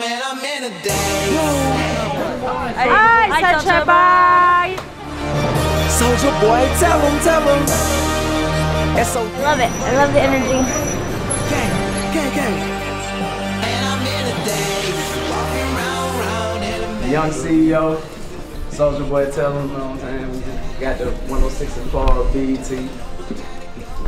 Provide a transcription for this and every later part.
Man, I'm in a day. Hi, Sunshine Boy. Soulja Boy, tell him, tell him. S.O. Love it. I love the energy. Gang, gang, gang. Man, I'm in a day. Walking round, round in a Young CEO, Soulja Boy, tell him, you know what I'm saying? We just got the 106 and 4 BET.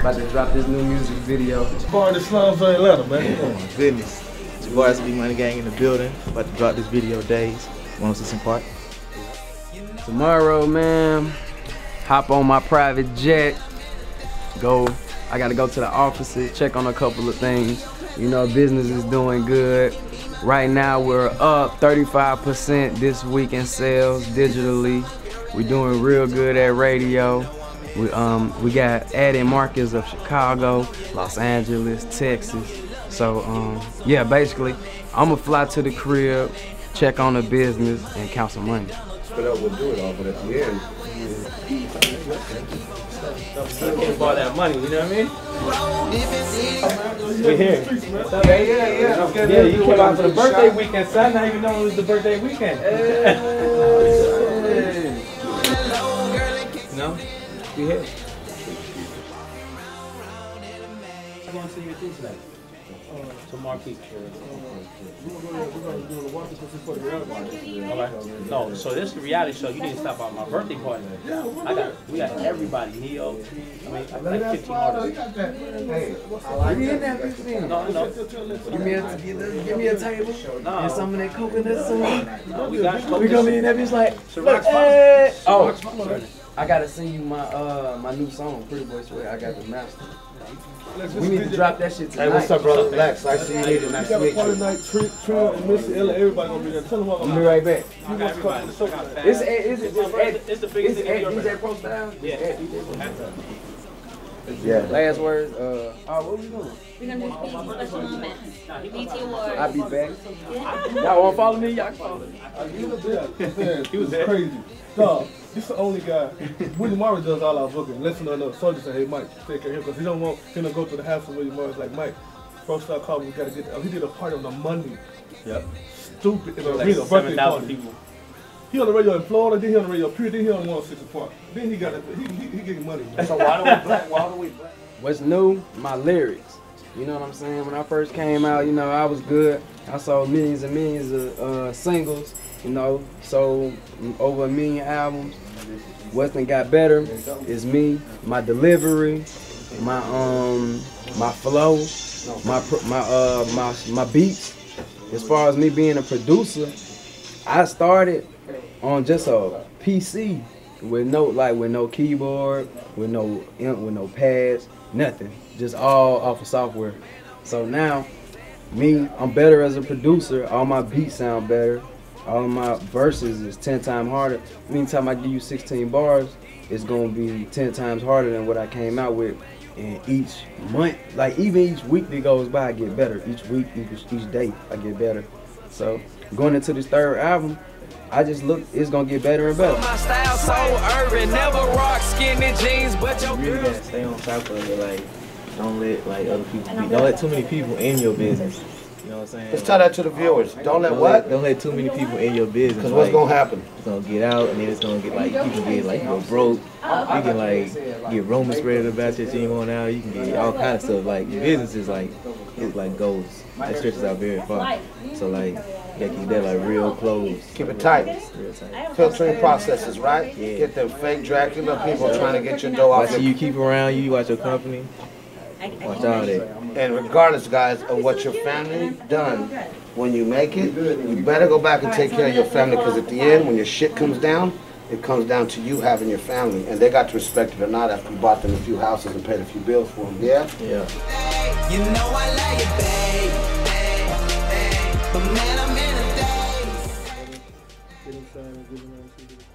About to drop this new music video. Bar in the slums of Atlanta, man. Oh my goodness. Boy SB Money Gang in the building. About to drop this video days. 106 and Park. Tomorrow, man, hop on my private jet. Go, I gotta go to the offices, check on a couple of things. You know, business is doing good. Right now, we're up 35% this week in sales digitally. We're doing real good at radio. We um we got added markets of Chicago, Los Angeles, Texas. So um yeah, basically, I'ma fly to the crib, check on the business, and count some money. But I would do it all, but at the end, Still can't borrow that money, you know what I mean? road, different cities. We're here. yeah, yeah, yeah. Yeah, you came out for the birthday weekend, son. Not even know it was the birthday weekend. Low, girl, and kick no? We here. I'm going to see your thing tonight. To Marquis. Alright. No, so this is a reality show. You need to stop by my birthday party. I got, we got everybody. Neo. I mean, I got like 15 artists. Give me in that bitch then. No, no, Give me a, give me a table No. and some of that coconut soup. no. We got. We come in that bitch like, Ciroc hey. Oh. I gotta sing you my uh my new song, Pretty Boy Sweat. I got the master. We need to drop that shit tonight. Hey, what's up, brother? Lex, I see you later. Nice to meet Party you. night, Trim, Trim, and Missy Ella, everybody gonna be there. Tell them what I'll I'm be right back. You want to come to the show? It's at, it's, it's, It's the biggest it's thing at in DJ Pro Style. Yeah. It's at DJ Pro Style. Yeah. Last words. Uh, oh, what we doing? We're gonna do BT special moments. BT awards. I'll be back. Y'all wanna follow me? Y'all can follow me. Yeah, he was crazy. Dog, this the only guy. William Morris does all our booking. Listen to another soldier say, hey, Mike, take care of him because he don't want him to go to the house of William Morris like, Mike, first star call, we gotta get that. He did a party on the Monday. Yep. Stupid in the arena, birthday party. people. He on the radio in Florida, then he on the radio Pure, then he on 160 Park. Then he got, he, he, he getting money. So why do we black? Why do we black? What's new? My lyrics. You know what I'm saying? When I first came out, you know, I was good. I sold millions and millions of uh, singles. You know, sold over a million albums. What's done got better is me, my delivery, my um, my flow, my my uh my my beats. As far as me being a producer, I started on just a PC with no like with no keyboard, with no with no pads, nothing, just all off of software. So now, me, I'm better as a producer. All my beats sound better. All my verses is ten times harder. Anytime I give you 16 bars, it's gonna be ten times harder than what I came out with. And each month, like even each week that goes by, I get better. Each week, each, each day, I get better. So going into this third album, I just look, it's gonna get better and better. My style so urban, never rock skinny jeans, but your You really gotta stay on top of it. Like, don't let like other people be. Don't let too many people in your business. You know what I'm saying? Let's tell that to the viewers. Don't let Don't what? Don't let too many people in your business. Because what's like, gonna happen? It's gonna get out, and then it's gonna get like you can get like you go broke. You can like get rumors spread about your team on out. You can get all kind of stuff. Like your business is like it like goes. It stretches out very far. So like you gotta keep that like real close. Keep it tight. Real tight. Filtering processes, right? Yeah. Get them fake Dracula people trying to get your dough Watch off who your you keep around. You watch your company. Watch all that. Eh. And regardless, guys, of what your family done, when you make it, you better go back and take care of your family because at the end, when your shit comes down, it comes down to you having your family. And they got to respect it or not after you bought them a few houses and paid a few bills for them. Yeah? Yeah. You know I love you, babe. But man, Give them all the